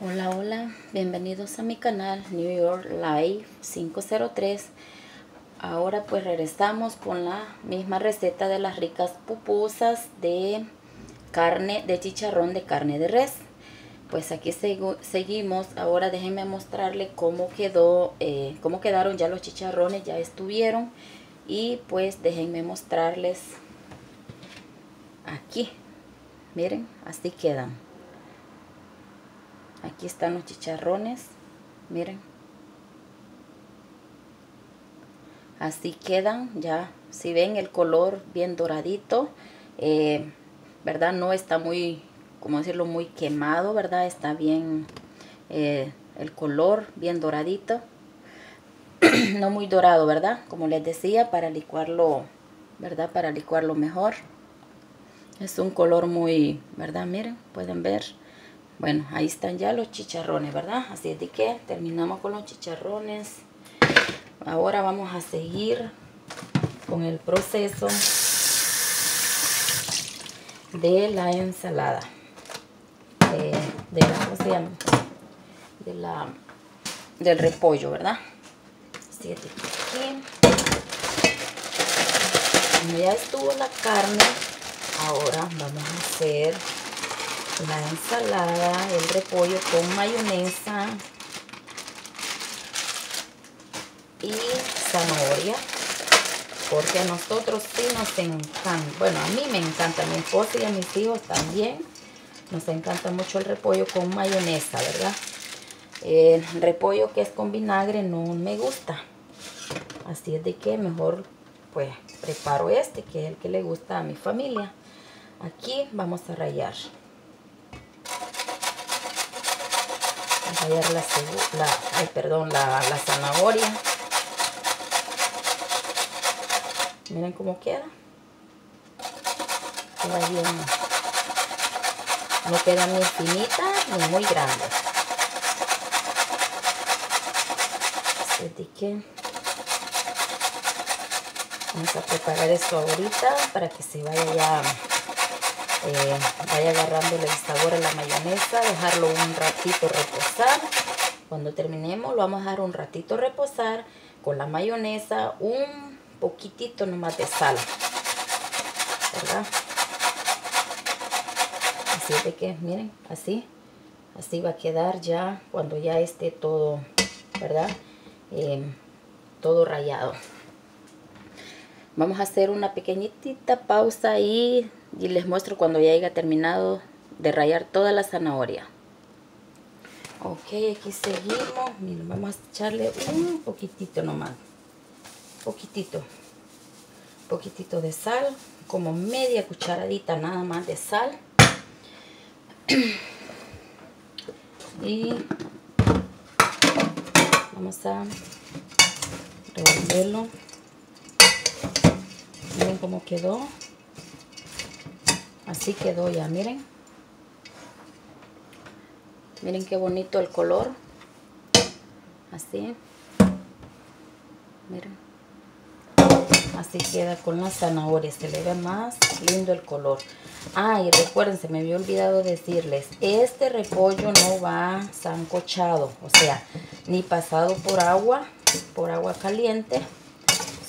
Hola, hola, bienvenidos a mi canal New York Live 503 Ahora pues regresamos con la misma receta de las ricas pupusas de carne, de chicharrón de carne de res. Pues aquí seguimos, ahora déjenme mostrarle cómo quedó, eh, cómo quedaron ya los chicharrones, ya estuvieron. Y pues déjenme mostrarles aquí, miren, así quedan Aquí están los chicharrones. Miren. Así quedan ya. Si ven el color bien doradito. Eh, ¿Verdad? No está muy, como decirlo, muy quemado, ¿verdad? Está bien eh, el color bien doradito. no muy dorado, ¿verdad? Como les decía, para licuarlo, ¿verdad? Para licuarlo mejor. Es un color muy, ¿verdad? Miren, pueden ver bueno, ahí están ya los chicharrones, ¿verdad? Así es que terminamos con los chicharrones. Ahora vamos a seguir con el proceso de la ensalada. De, la, ¿cómo se llama? De la, del repollo, ¿verdad? Así es de que aquí. ya estuvo la carne, ahora vamos a hacer la ensalada, el repollo con mayonesa y zanahoria. Porque a nosotros sí nos encanta, bueno, a mí me encanta, a mi esposa y a mis hijos también. Nos encanta mucho el repollo con mayonesa, ¿verdad? El repollo que es con vinagre no me gusta. Así es de que mejor pues preparo este, que es el que le gusta a mi familia. Aquí vamos a rayar rayar la, la, ay, perdón, la, la zanahoria. Miren cómo queda. Queda bien. No queda ni finita ni muy grande. Así que vamos a preparar esto ahorita para que se vaya ya eh, vaya agarrándole el sabor a la mayonesa, dejarlo un ratito reposar. Cuando terminemos lo vamos a dejar un ratito reposar con la mayonesa, un poquitito nomás de sal. ¿Verdad? Así de que, miren, así. Así va a quedar ya cuando ya esté todo, ¿verdad? Eh, todo rayado. Vamos a hacer una pequeñita pausa y y les muestro cuando ya haya terminado de rayar toda la zanahoria. Ok, aquí seguimos. Miren, vamos a echarle un poquitito nomás. Poquitito. Poquitito de sal. Como media cucharadita nada más de sal. Y vamos a revolverlo. Cómo quedó. Así quedó ya, miren. Miren qué bonito el color. Así. Miren. Así queda con las zanahorias. Se le ve más lindo el color. Ah, y recuerden, se me había olvidado decirles. Este repollo no va zancochado. O sea, ni pasado por agua, por agua caliente.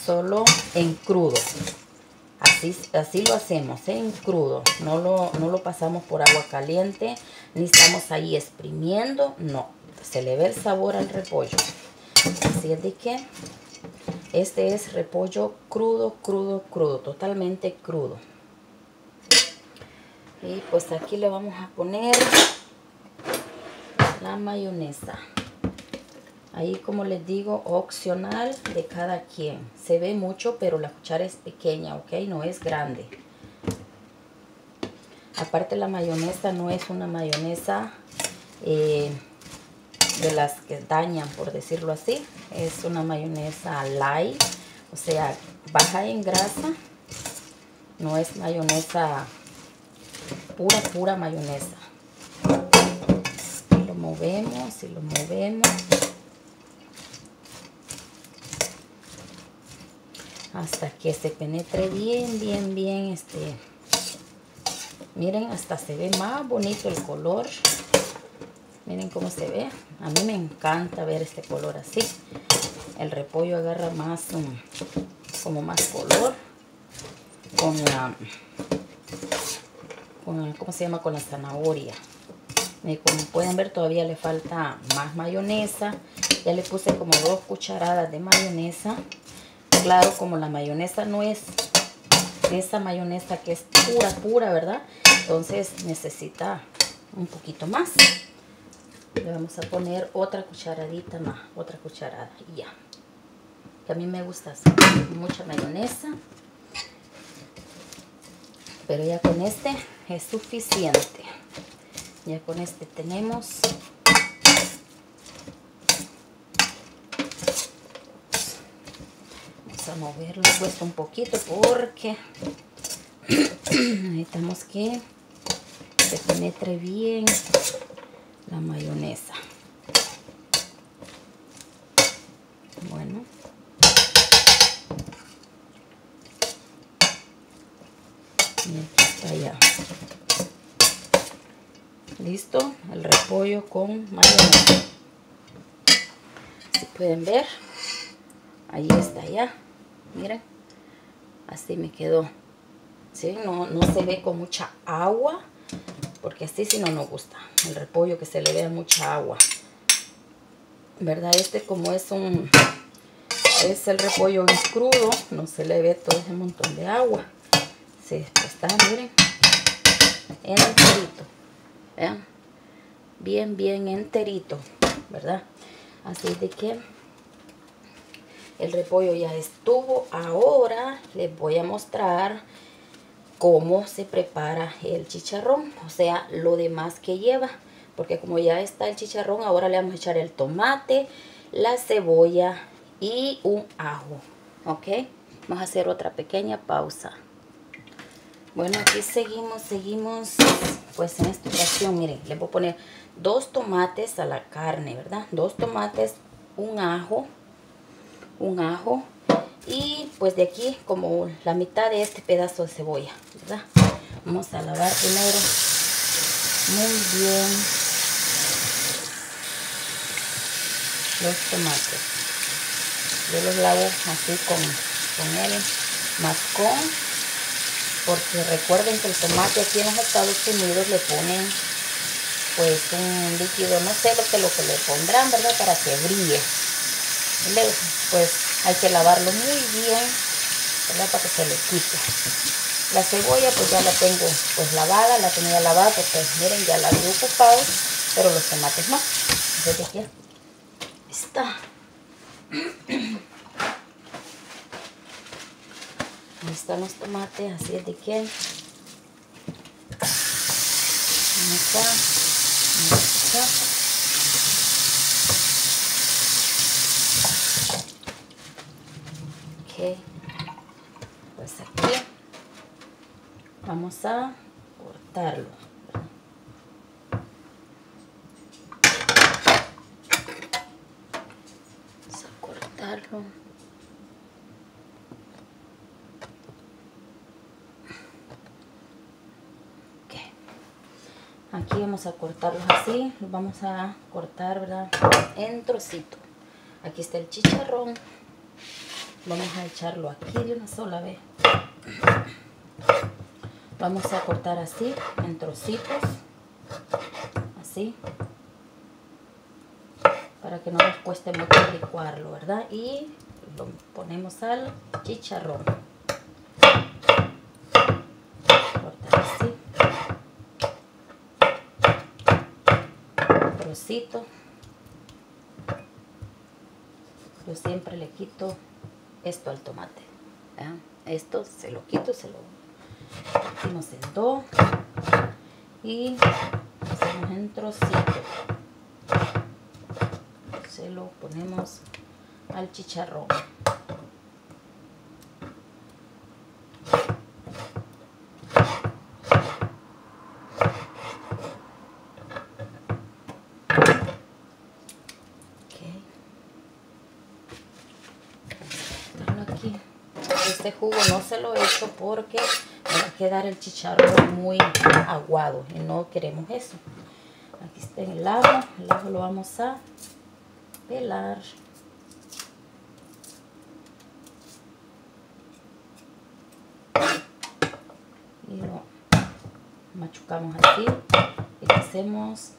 Solo en crudo. Así, lo hacemos, ¿eh? en crudo. No lo, no lo pasamos por agua caliente, ni estamos ahí exprimiendo. No, se le ve el sabor al repollo. Así es de que este es repollo crudo, crudo, crudo, totalmente crudo. Y pues aquí le vamos a poner la mayonesa. Ahí como les digo, opcional de cada quien. Se ve mucho, pero la cuchara es pequeña, ¿ok? No es grande. Aparte la mayonesa no es una mayonesa eh, de las que dañan, por decirlo así. Es una mayonesa light, o sea, baja en grasa. No es mayonesa pura, pura mayonesa. Lo movemos y lo movemos. Hasta que se penetre bien, bien, bien este. Miren, hasta se ve más bonito el color. Miren cómo se ve. A mí me encanta ver este color así. El repollo agarra más, um, como más color. Con la, con, ¿cómo se llama? Con la zanahoria. Y como pueden ver todavía le falta más mayonesa. Ya le puse como dos cucharadas de mayonesa. Claro, como la mayonesa no es esa mayonesa que es pura, pura, ¿verdad? Entonces necesita un poquito más. Le vamos a poner otra cucharadita más, otra cucharada y ya. Que a mí me gusta hacer mucha mayonesa. Pero ya con este es suficiente. Ya con este tenemos vamos a moverlo puesto un poquito porque necesitamos que se penetre bien la mayonesa. Bueno. Y aquí está ya. Listo el repollo con mayonesa. Si pueden ver ahí está ya miren así me quedó. ¿Sí? no, no se ve con mucha agua porque así si no nos gusta el repollo que se le vea mucha agua. Verdad este como es un es el repollo crudo no se le ve todo ese montón de agua. Sí, está miren enterito vean bien bien enterito verdad así de que el repollo ya estuvo ahora les voy a mostrar cómo se prepara el chicharrón, o sea, lo demás que lleva. Porque como ya está el chicharrón, ahora le vamos a echar el tomate, la cebolla y un ajo. ¿Ok? Vamos a hacer otra pequeña pausa. Bueno, aquí seguimos, seguimos. Pues en esta ocasión, miren, le voy a poner dos tomates a la carne, ¿verdad? Dos tomates, un ajo, un ajo, y pues de aquí como la mitad de este pedazo de cebolla. Vamos a lavar primero muy bien los tomates. Yo los lavo así con, con el mascón, porque recuerden que el tomate aquí en los Estados Unidos le ponen pues un líquido, no sé lo que, lo que le pondrán, ¿verdad? Para que brille. Pues hay que lavarlo muy bien. Para que se le quite. La cebolla pues ya la tengo pues lavada, la tenía lavada porque miren ya la había ocupado, pero los tomates no. Desde aquí está. Ahí están los tomates, así es de que ahí está, ahí está. Pues aquí vamos a cortarlo. Vamos a cortarlo. Aquí vamos a cortarlos así. Los vamos a cortar verdad en trocito. Aquí está el chicharrón Vamos a echarlo aquí de una sola vez. Vamos a cortar así, en trocitos. Así. Para que no nos cueste mucho licuarlo, ¿verdad? Y lo ponemos al chicharrón. Cortar así. Trocito. Yo siempre le quito esto al tomate. Esto se lo quito, se lo partimos en dos y hacemos en trocitos. Se lo ponemos al chicharrón. Este jugo no se lo he hecho porque va a quedar el chicharrón muy aguado y no queremos eso. aquí está el ajo el ajo lo vamos a pelar y lo machucamos así y hacemos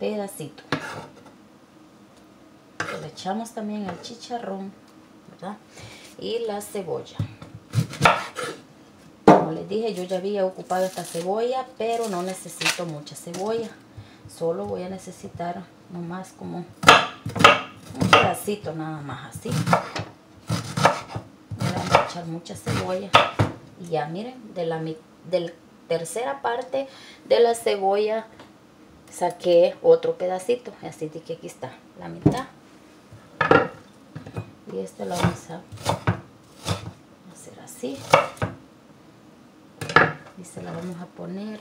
pedacito le echamos también el chicharrón ¿verdad? Y la cebolla. Como les dije yo ya había ocupado esta cebolla pero no necesito mucha cebolla. Solo voy a necesitar nomás como un pedacito nada más así. Vamos a echar mucha cebolla. Y ya miren de la del tercera parte de la cebolla saqué otro pedacito. Así de que aquí está la mitad. Y este lo vamos a así y se la vamos a poner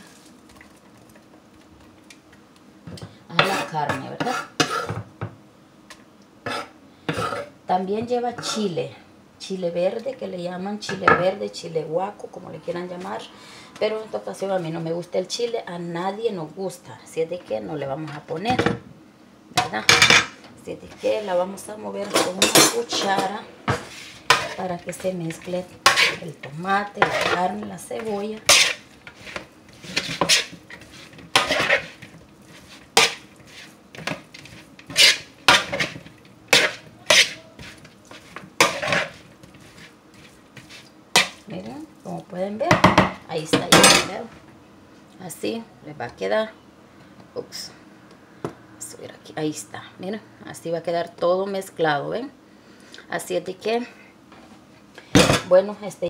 a la carne verdad también lleva chile chile verde, que le llaman chile verde, chile guaco, como le quieran llamar. Pero en esta ocasión a mí no me gusta el chile, a nadie nos gusta. Así es de que no le vamos a poner, ¿verdad? Así es de que la vamos a mover con una cuchara para que se mezcle el tomate, la carne, la cebolla. miren como pueden ver ahí está ya así les va a quedar. Ups ahí está miren así va a quedar todo mezclado ven así es de que bueno este